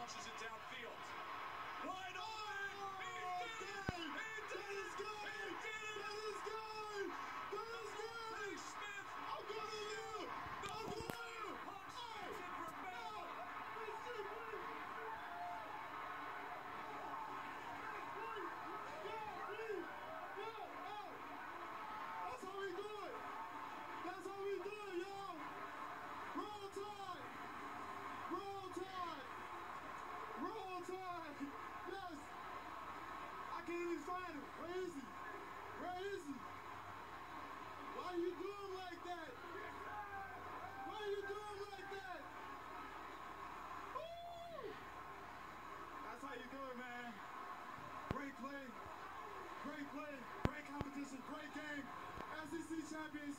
tosses it downfield. can't even find him. Where is he? Where is he? Why are you doing like that? Why are you doing like that? Woo! That's how you do it, man. Great play. Great play. Great competition. Great game. SEC champions.